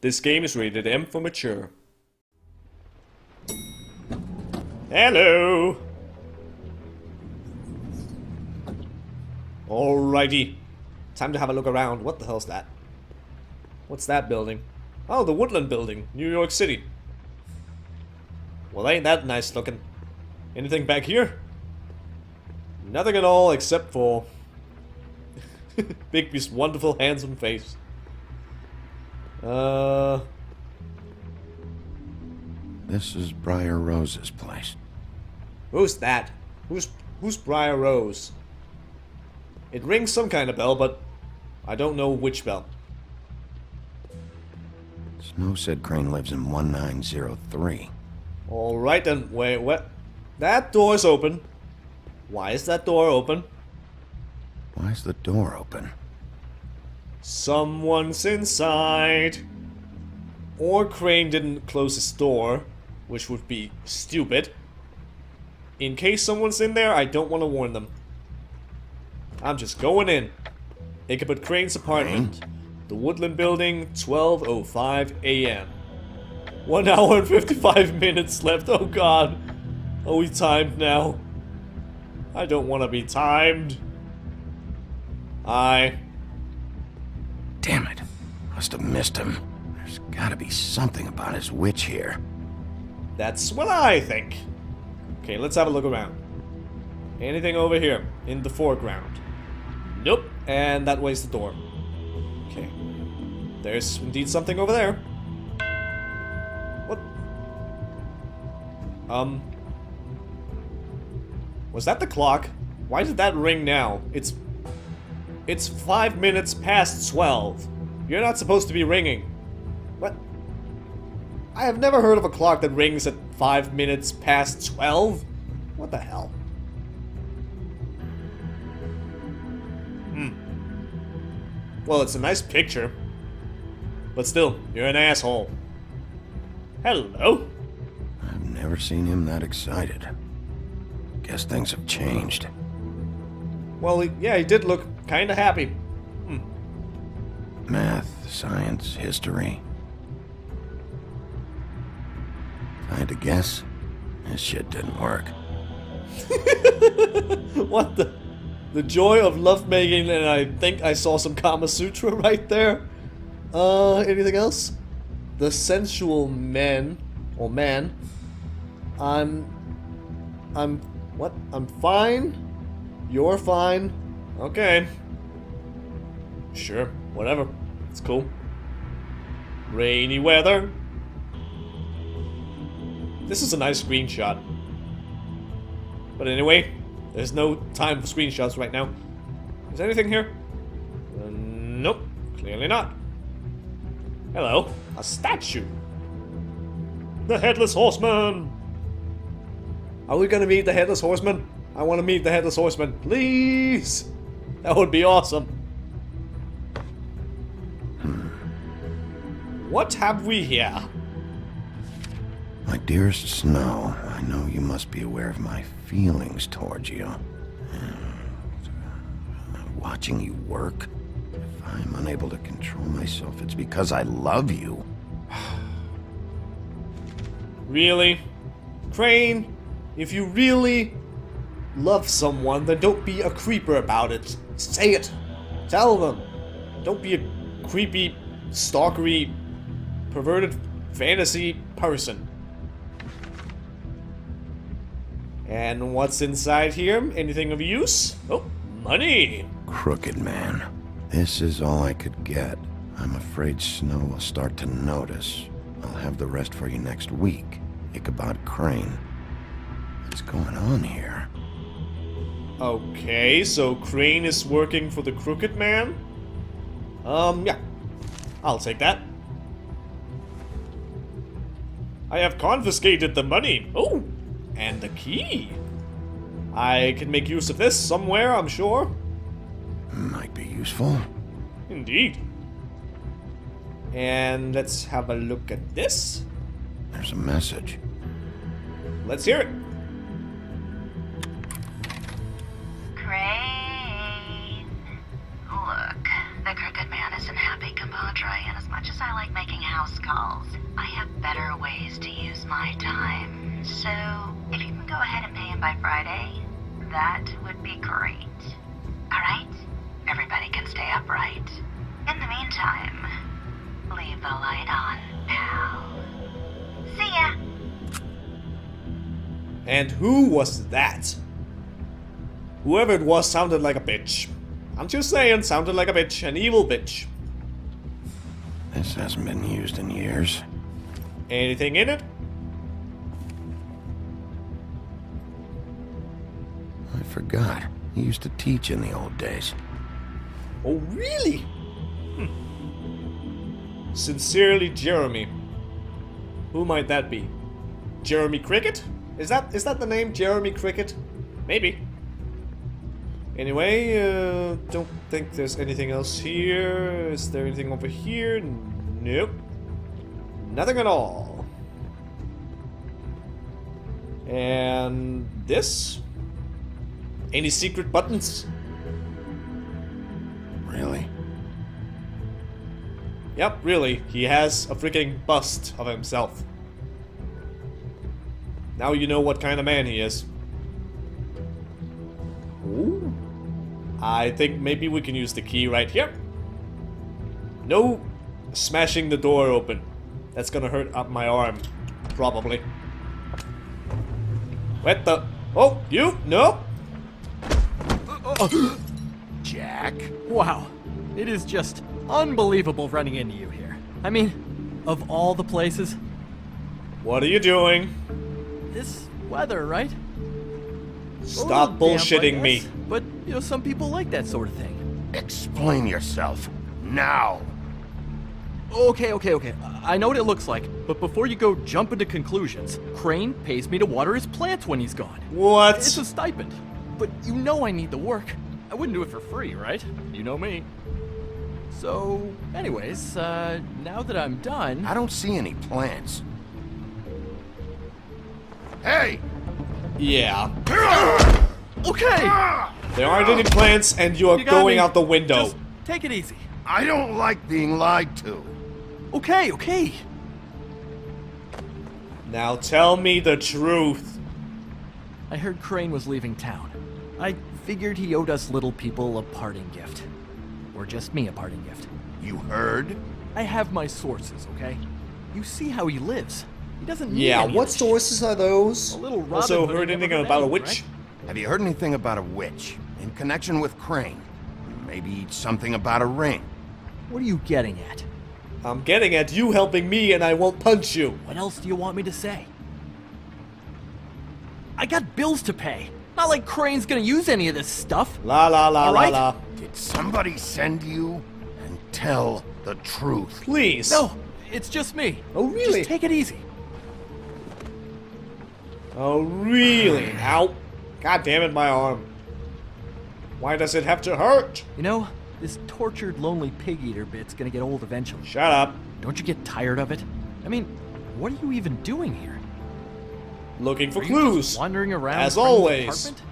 This game is rated M for mature. Hello! Alrighty. Time to have a look around. What the hell's that? What's that building? Oh, the Woodland Building, New York City. Well, ain't that nice looking. Anything back here? Nothing at all except for Bigby's wonderful, handsome face. Uh. This is Briar Rose's place. Who's that? Who's who's Briar Rose? It rings some kind of bell, but I don't know which bell. Snow said Crane lives in 1903. Alright then, wait, what? That door's open. Why is that door open? Why is the door open? Someone's inside. Or Crane didn't close his door, which would be stupid. In case someone's in there, I don't want to warn them. I'm just going in. Ichabod Crane's apartment. The Woodland Building, 12.05 a.m. One hour and 55 minutes left. Oh god. Are we timed now? I don't want to be timed. I. Damn it. Must have missed him. There's gotta be something about his witch here. That's what I think. Okay, let's have a look around. Anything over here in the foreground? Nope. And that way's the door. Okay. There's indeed something over there. What? Um. Was that the clock? Why did that ring now? It's... It's five minutes past 12. You're not supposed to be ringing. What? I have never heard of a clock that rings at five minutes past 12. What the hell? Hmm. Well, it's a nice picture. But still, you're an asshole. Hello? I've never seen him that excited. Guess things have changed. Well, yeah, he did look kinda happy. Hmm. Math, science, history. I had to guess, this shit didn't work. what the? The joy of lovemaking, and I think I saw some Kama Sutra right there. Uh, anything else? The sensual man, or man. I'm. I'm. What? I'm fine? You're fine? Okay. Sure, whatever. It's cool. Rainy weather. This is a nice screenshot. But anyway, there's no time for screenshots right now. Is there anything here? Uh, nope, clearly not. Hello, a statue. The Headless Horseman! Are we gonna meet the Headless Horseman? I want to meet the Headless Horseman, please! That would be awesome. What have we here? My dearest Snow, I know you must be aware of my feelings towards you. Hmm. Watching you work, if I'm unable to control myself, it's because I love you. Really? Crane, if you really love someone, then don't be a creeper about it. Say it. Tell them. Don't be a creepy, stalkery, perverted fantasy person. And what's inside here? Anything of use? Oh, money! Crooked man. This is all I could get. I'm afraid Snow will start to notice. I'll have the rest for you next week. Ichabod Crane. What's going on here? Okay, so Crane is working for the Crooked Man? Um, yeah. I'll take that. I have confiscated the money. Oh, and the key. I can make use of this somewhere, I'm sure. Might be useful. Indeed. And let's have a look at this. There's a message. Let's hear it. Crane. And who was that? Whoever it was sounded like a bitch. I'm just saying, sounded like a bitch, an evil bitch. This hasn't been used in years. Anything in it? I forgot. He used to teach in the old days. Oh, really? Hmm. Sincerely, Jeremy. Who might that be? Jeremy Cricket? Is that is that the name, Jeremy Cricket? Maybe. Anyway, uh, don't think there's anything else here. Is there anything over here? Nope. Nothing at all. And this? Any secret buttons? Really? Yep, really. He has a freaking bust of himself. Now you know what kind of man he is. Ooh. I think maybe we can use the key right here. No smashing the door open. That's gonna hurt up my arm. Probably. What the? Oh, you? No? Jack? Wow, it is just unbelievable running into you here. I mean, of all the places, What are you doing? This weather, right? Stop little damp, bullshitting me. But, you know, some people like that sort of thing. Explain yourself. Now. Okay, okay, okay. I know what it looks like, but before you go jump into conclusions, Crane pays me to water his plants when he's gone. What? It's a stipend. But you know I need the work. I wouldn't do it for free, right? You know me. So, anyways, uh, now that I'm done. I don't see any plants. Hey! Yeah. Okay! There aren't any plants and you are You going me. out the window. Just take it easy. I don't like being lied to. Okay, okay. Now tell me the truth. I heard Crane was leaving town. I figured he owed us little people a parting gift. Or just me a parting gift. You heard? I have my sources, okay? You see how he lives. He doesn't need Yeah, any of what this sources are those? A little Robin also Hood heard never anything hurt about a anyone, witch? right? Have you heard anything about a witch? In connection with Crane? Maybe something about a ring? What are you getting at? I'm getting at you helping me and I won't punch you. What else do you want me to say? I got bills to pay. Not like Crane's gonna use any of this stuff. La la la All la right. la. Did somebody send you? And tell the truth. Please. No, it's just me. Oh, really? Just take it easy. Oh, really? Ow. God damn it, my arm. Why does it have to hurt? You know, this tortured, lonely pig eater bit's gonna get old eventually. Shut up. Don't you get tired of it? I mean, what are you even doing here? Looking for Are you just clues. wandering around As always. apartment?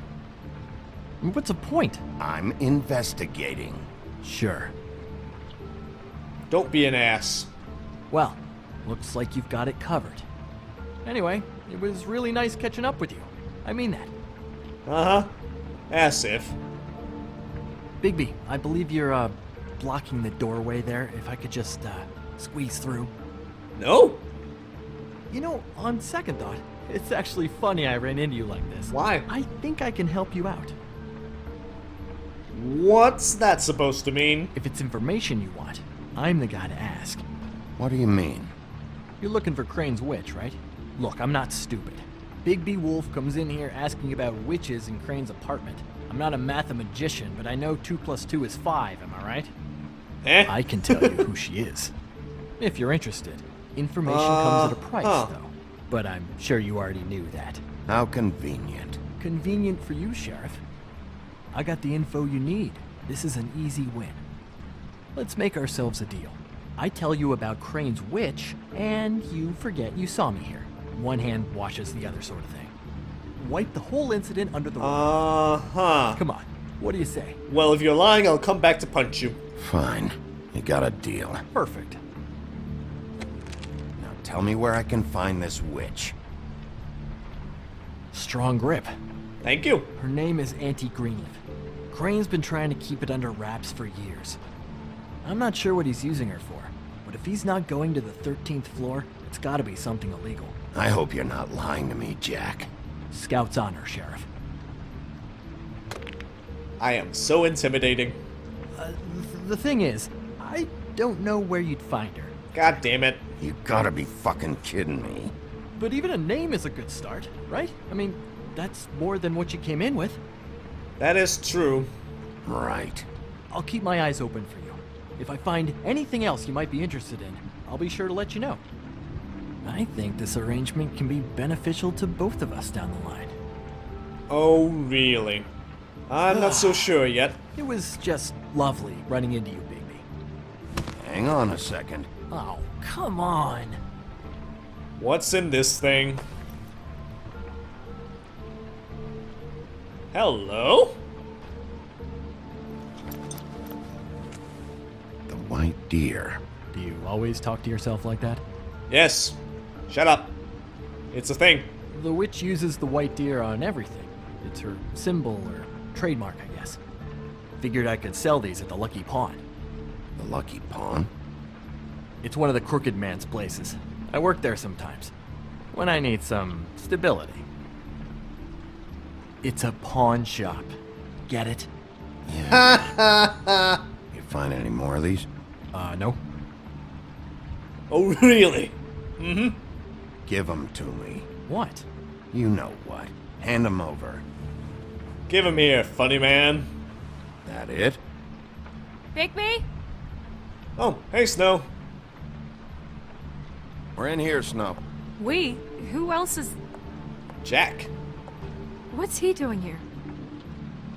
I mean, What's the point? I'm investigating. Sure. Don't be an ass. Well, looks like you've got it covered. Anyway, it was really nice catching up with you. I mean that. Uh huh. As if. Bigby, I believe you're, uh, blocking the doorway there. If I could just, uh, squeeze through. No? You know, on second thought, it's actually funny I ran into you like this. Why? I think I can help you out. What's that supposed to mean? If it's information you want, I'm the guy to ask. What do you mean? You're looking for Crane's witch, right? Look, I'm not stupid. Bigby Wolf comes in here asking about witches in Crane's apartment. I'm not a mathemagician, but I know 2 plus 2 is 5, am I right? Eh? I can tell you who she is. If you're interested. Information comes at a Uh, price, huh. though. But I'm sure you already knew that. How convenient. Convenient for you, Sheriff. I got the info you need. This is an easy win. Let's make ourselves a deal. I tell you about Crane's witch, and you forget you saw me here. One hand washes the other, sort of thing. Wipe the whole incident under the rug. Uh huh. Come on, what do you say? Well, if you're lying, I'll come back to punch you. Fine. You got a deal. Perfect. Now tell me where I can find this witch. Strong grip. Thank you. Her name is Auntie Greenleaf. Crane's been trying to keep it under wraps for years. I'm not sure what he's using her for, but if he's not going to the 13th floor, it's gotta be something illegal. I hope you're not lying to me, Jack. Scout's honor, Sheriff. I am so intimidating. Uh, th- the thing is, I don't know where you'd find her. God damn it. You gotta be fucking kidding me. But even a name is a good start, right? I mean, that's more than what you came in with. That is true. Right. I'll keep my eyes open for you. If I find anything else you might be interested in, I'll be sure to let you know. I think this arrangement can be beneficial to both of us down the line. Oh, really? I'm not so sure yet. It was just lovely running into you, Bigby. Hang on a second. Oh, come on. What's in this thing? Hello? The white deer. Do you always talk to yourself like that? Yes. Shut up. It's a thing. The witch uses the white deer on everything. It's her symbol or trademark, I guess. Figured I could sell these at the Lucky Pawn. The lucky pawn. It's one of the crooked man's places. I work there sometimes. When I need some stability. It's a pawn shop. Get it? Yeah. you find any more of these? Uh, no. Oh, really? Give them to me. What? You know what. Hand them over. Give him here, funny man. That it? Bigby? Oh, hey, Snow. We're in here, Snow. We? Who else is. Jack. What's he doing here?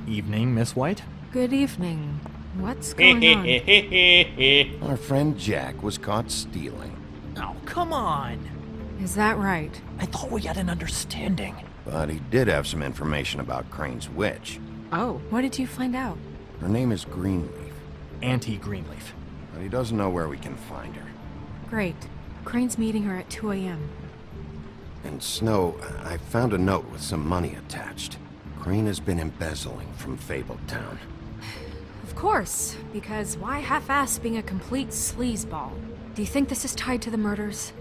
Evening, Miss White? Good evening. What's going on? Our friend Jack was caught stealing, Oh, come on. Is that right? I thought we had an understanding. but he did have some information about Crane's witch. Oh, what did you find out? Her name is Greenleaf, Auntie Greenleaf. but he doesn't know where we can find her. Great. Crane's meeting her at 2 a.m. And Snow, I found a note with some money attached. Crane has been embezzling from Fabletown. Of course, because why half ass being a complete sleazeball? Do you think this is tied to the murders?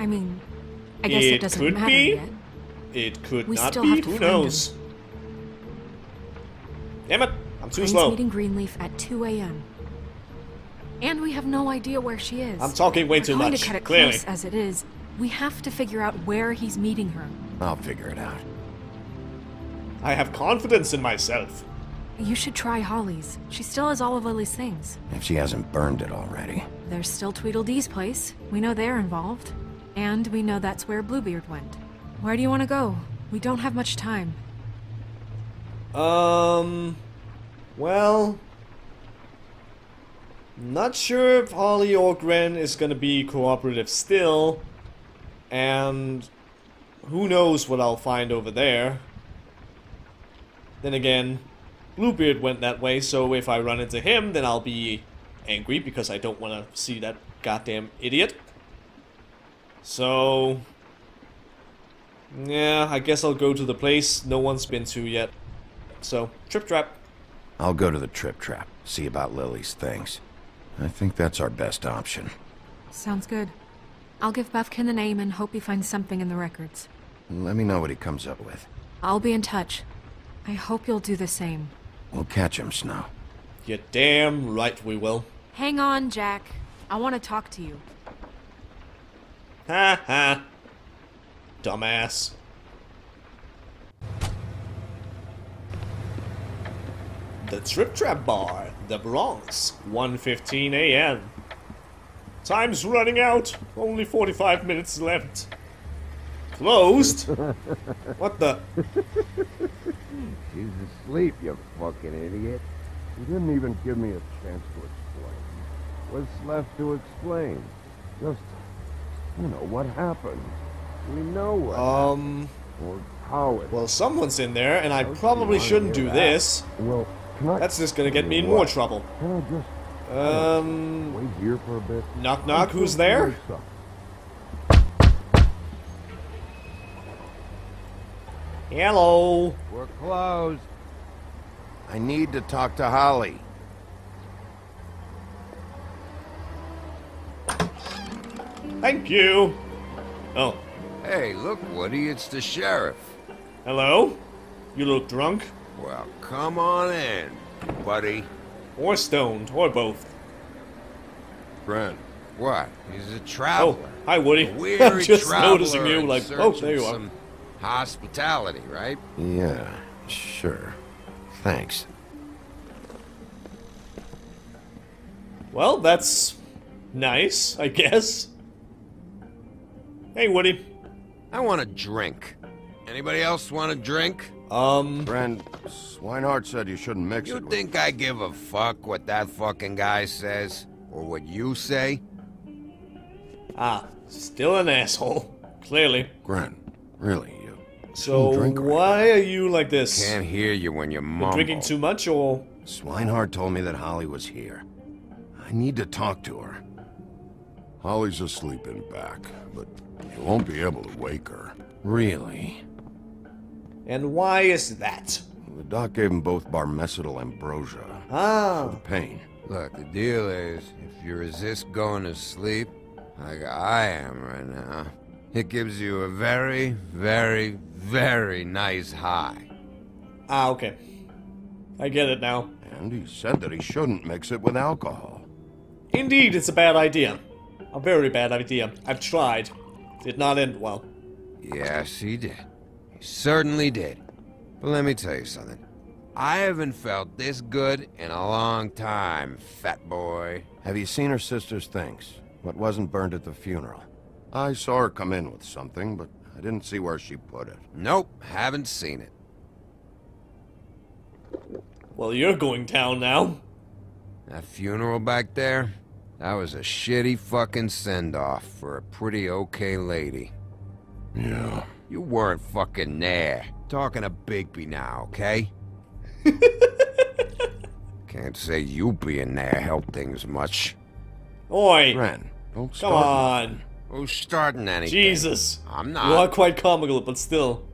I mean, I guess it, It doesn't could matter be. yet. It could We not still be. have to Who find knows? Damn it. I'm too Crane's slow. meeting Greenleaf at 2 a.m. And we have no idea where she is. I'm talking way We're too going much, to cut it clearly. close as it is. We have to figure out where he's meeting her. I'll figure it out. I have confidence in myself. You should try Holly's. She still has all of Lily's things. If she hasn't burned it already. There's still Tweedledee's place. We know they're involved. And we know that's where Bluebeard went. Where do you want to go? We don't have much time. Um. Well. Not sure if Holly or Gren is gonna be cooperative still. And. Who knows what I'll find over there. Then again, Bluebeard went that way, so if I run into him, then I'll be angry because I don't want to see that goddamn idiot. So. Yeah, I guess I'll go to the place no one's been to yet. So, Trip Trap. I'll go to the Trip Trap, see about Lily's things. I think that's our best option. Sounds good. I'll give Buffkin the name and hope he finds something in the records. Let me know what he comes up with. I'll be in touch. I hope you'll do the same. We'll catch him, Snow. You're damn right we will. Hang on, Jack. I want to talk to you. Ha ha. Dumbass. The Trip Trap Bar, the Bronx, 1.15 a.m. Time's running out. Only 45 minutes left. Closed? what the? She's asleep, you fucking idiot. You didn't even give me a chance to explain. What's left to explain? Just, you know, what happened. We know what Um, or how it. well, someone's in there, and I probably shouldn't do this. Well, can I? That's just gonna get me in more trouble. Can I just Um, wait here for a bit? knock knock, who's there? Hello. We're closed. I need to talk to Holly. Thank you. Oh, Hey, look, Woody, it's the sheriff. hello? You look drunk? Well, come on in, buddy. Or stoned, or both. Friend. What? He's a oh, traveler. Oh, hi Woody. A I'm weary just traveler noticing you, in like, search oh, of there you are. some Hospitality, right? Yeah, sure. Thanks. Well, that's nice, I guess. Hey, Woody. I want a drink. Anybody else want a drink? Um, Friend, Swineheart said you shouldn't mix You it You think I give a fuck what that fucking guy says? Or what you say? ah, still an asshole. Clearly. Gren, really, you... So, drink right why are you like this? Can't hear you when you're mumble. Drinking too much, or Swineheart told me that Holly was here. I need to talk to her. Holly's asleep in back, but you won't be able to wake her. Really? and why is that? The doc gave them both Barmecidal ambrosia. Ah, Pain. Look, the deal is, if you resist going to sleep, like I am right now, it gives you a very, very, very nice high. ah, okay. I get it now. And he said that he shouldn't mix it with alcohol. Indeed, it's a bad idea. A very bad idea. I've tried. Did not end well. Yes, he did. He certainly did. But let me tell you something. I haven't felt this good in a long time, fat boy. Have you seen her sister's things? What wasn't burned at the funeral? I saw her come in with something, but I didn't see where she put it. Nope, haven't seen it. Well, you're going down now. That funeral back there, that was a shitty fucking send-off for a pretty okay lady. Yeah. You weren't fucking there. Talking to Bigby now, okay? Can't say you being there helped things much. Oi, Gren, don't come on. Who's starting anything? Jesus. I'm not. You are quite comical, but still.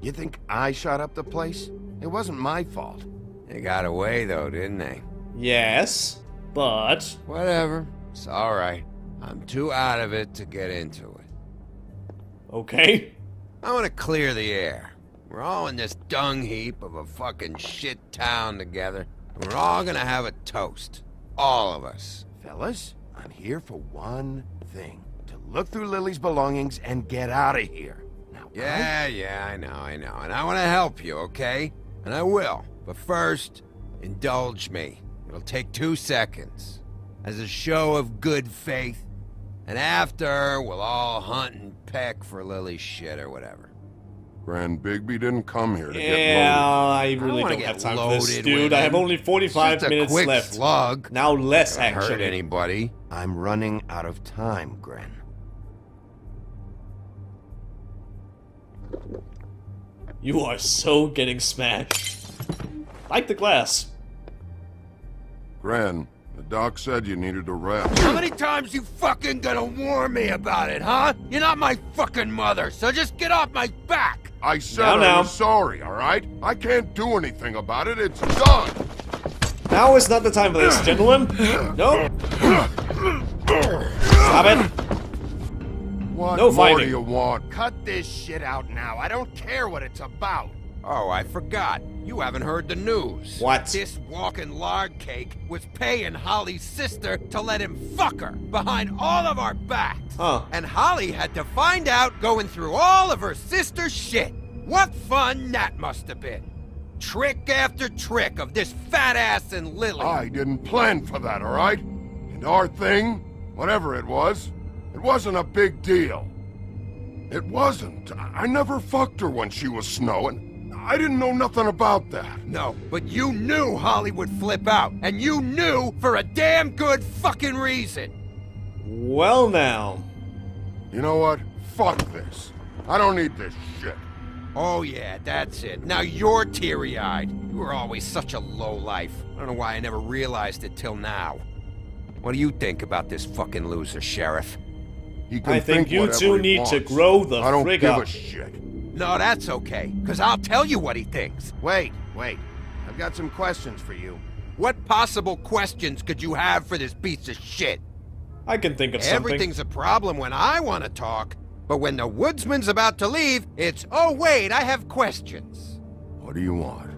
You think I shot up the place? It wasn't my fault. They got away though, didn't they? Yes, but Whatever. It's alright. I'm too out of it to get into it. okay. I want to clear the air. We're all in this dung heap of a fucking shit town together. and We're all gonna have a toast. All of us. Fellas, I'm here for one thing. To look through Lily's belongings and get out of here. Now, I- Yeah, yeah, I know, I know. And I want to help you, okay? And I will. But first, indulge me. It'll take two seconds. As a show of good faith. And after, we'll all hunt and peck for Lily's shit or whatever. Grand Bigby didn't come here to Yeah, I don't really wanna don't, have time for this, dude. I have only 45 Just a minutes quick left. slug. Now less, Don't hurt anybody. I'm running out of time, Gren. You are so getting smashed. Like the glass. Load. Gren, the doc said you needed a rest. How many times you fucking gonna warn me about it, huh? You're not my fucking mother, so just get off my back! I said Now, I now. was sorry, all right? I can't do anything about it. It's done. Now is not the time for this, gentlemen. No. Stop it. What No more fighting. do you want? Cut this shit out now. I don't care what it's about. Oh, I forgot. You haven't heard the news. What? This walking lard cake was paying Holly's sister to let him fuck her behind all of our backs. Huh. And Holly had to find out going through all of her sister's shit. What fun that must have been. Trick after trick of this fat ass and Lily. I didn't plan for that, all right? And our thing, whatever it was, it wasn't a big deal. It wasn't. I I never fucked her when she was snowing. I didn't know nothing about that. No, but you knew Holly would flip out, and you knew for a damn good fucking reason. Well, now. You know what? Fuck this. I don't need this shit. Oh yeah, that's it. Now you're teary-eyed. You were always such a lowlife. I don't know why I never realized it till now. What do you think about this fucking loser, Sheriff? He can I think you two he need to grow the I don't frig give up. a shit. No, that's okay, because I'll tell you what he thinks. Wait, wait. I've got some questions for you. What possible questions could you have for this piece of shit? I can think of something. Everything's a problem when I want to talk, but when the woodsman's about to leave, it's, oh wait, I have questions. What do you want?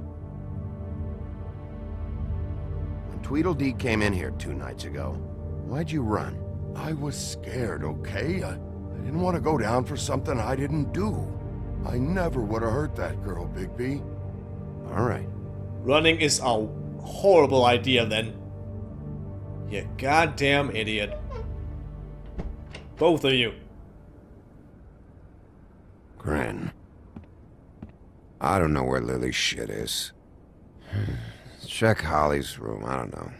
When Tweedledee came in here two nights ago, why'd you run? I was scared, okay? I, I didn't want to go down for something I didn't do. I never would have hurt that girl, Bigby. All right. Running is a horrible idea then. You goddamn idiot. Both of you. Gren. I don't know where Lily's shit is. Check Holly's room, I don't know.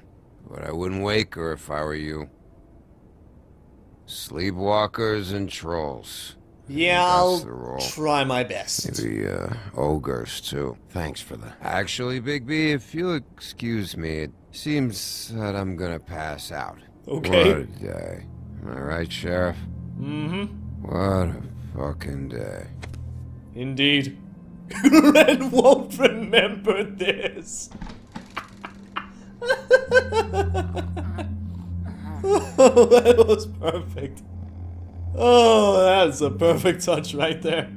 But I wouldn't wake her if I were you. Sleepwalkers and trolls. Yeah, I'll try my best. Maybe, uh, ogres, too. Thanks for the... Actually, Big B, if you'll excuse me, it seems that I'm gonna pass out. Okay. What a day. Am I right, Sheriff? Mm-hmm. What a fucking day. Indeed. Red won't remember this. oh, that was perfect. Oh, that's a perfect touch right there.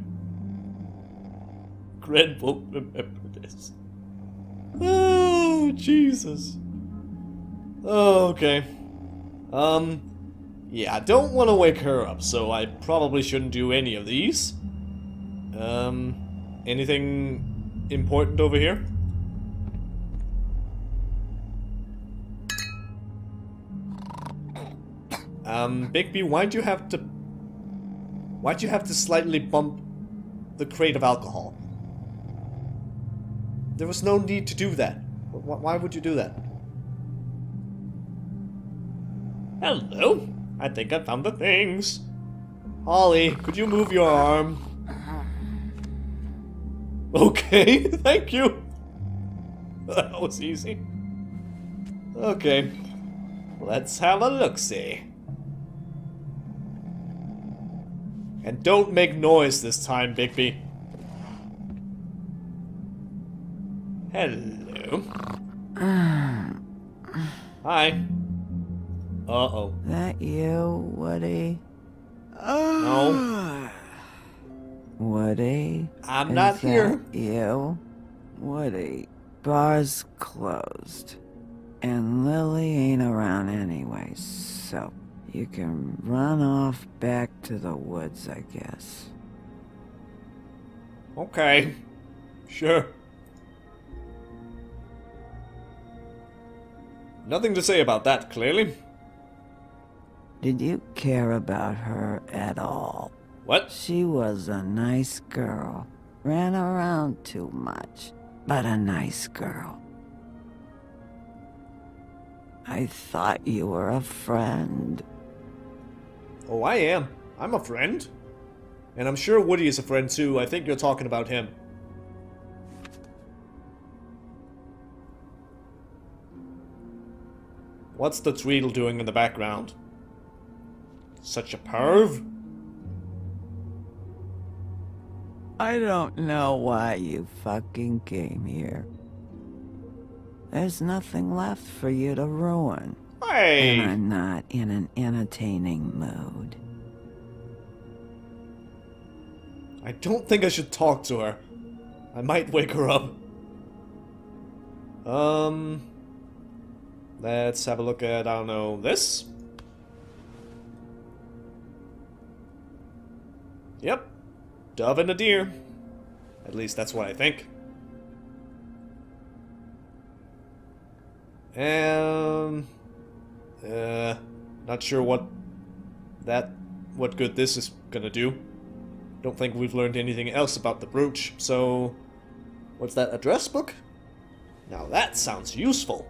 Gren won't remember this. Oh, Jesus. Oh, okay. Um, yeah, I don't want to wake her up, so I probably shouldn't do any of these. Um, anything important over here? Um, Bigby, why'd you have to... Why'd you have to slightly bump the crate of alcohol? There was no need to do that. Why would you do that? Hello. I think I found the things. Holly, could you move your arm? Okay, thank you. That was easy. Okay, let's have a look-see. And don't make noise this time, Bigby. Hello. Hi. Uh-oh. That you, Woody? No, ah. Woody? I'm Is not that here. You? Woody, bar's closed. And Lily ain't around anyway, so you can run off back to the woods, I guess. Okay. Sure. Nothing to say about that, clearly. Did you care about her at all? What? She was a nice girl. Ran around too much, but a nice girl. I thought you were a friend. Oh, I am. I'm a friend. And I'm sure Woody is a friend too. I think you're talking about him. What's the Tweedle doing in the background? Such a perv? I don't know why you fucking came here. There's nothing left for you to ruin. And I'm not in an entertaining mood. I don't think I should talk to her. I might wake her up. Um. Let's have a look at, I don't know, this? Yep. Dove and a deer. At least that's what I think. And. Uh. Not sure what. That. What good this is gonna do. Don't think we've learned anything else about the brooch, so. What's that address book? Now that sounds useful.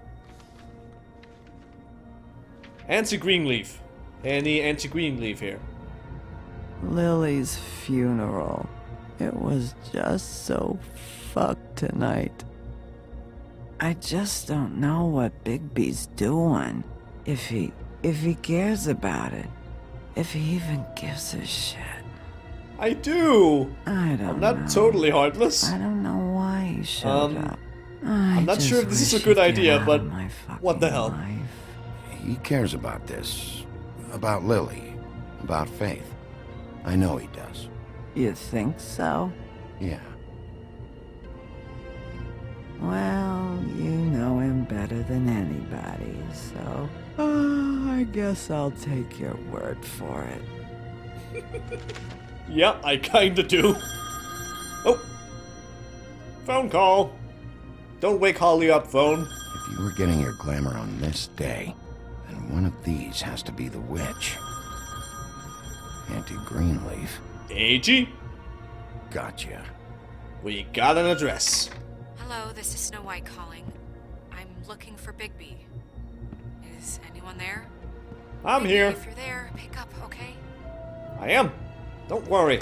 Auntie Greenleaf. Any Auntie Greenleaf here? Lily's funeral. It was just so fucked tonight. I just don't know what Bigby's doing. If he if he cares about it. If he even gives a shit. I do. I don't I'm not know. totally heartless. I don't know why he showed Um, up. I'm not sure if this is a good idea, but my what the hell? life. He cares about this. About Lily. About Faith. I know he does. You think so? Yeah. Well, you know him better than anybody, so. Uh, I guess I'll take your word for it. Yeah, I kinda do. Oh. Phone call. Don't wake Holly up, phone. If you were getting your glamour on this day, then one of these has to be the witch. Auntie Greenleaf. AG, Gotcha. we got an address. Hello, this is Snow White calling. I'm looking for Bigby. Is anyone there? I'm Bigby, here. If you're there, pick up, okay? I am. Don't worry.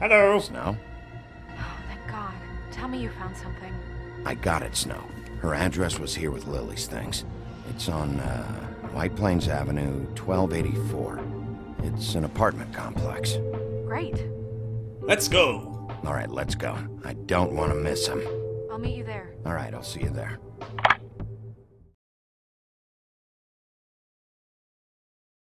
Hello. Snow? Oh, thank God. Tell me you found something. I got it, Snow. Her address was here with Lily's things. It's on, uh, White Plains Avenue, 1284. It's an apartment complex. Great. Let's go. All right, let's go. I don't want to miss him. I'll meet you there. All right, I'll see you there.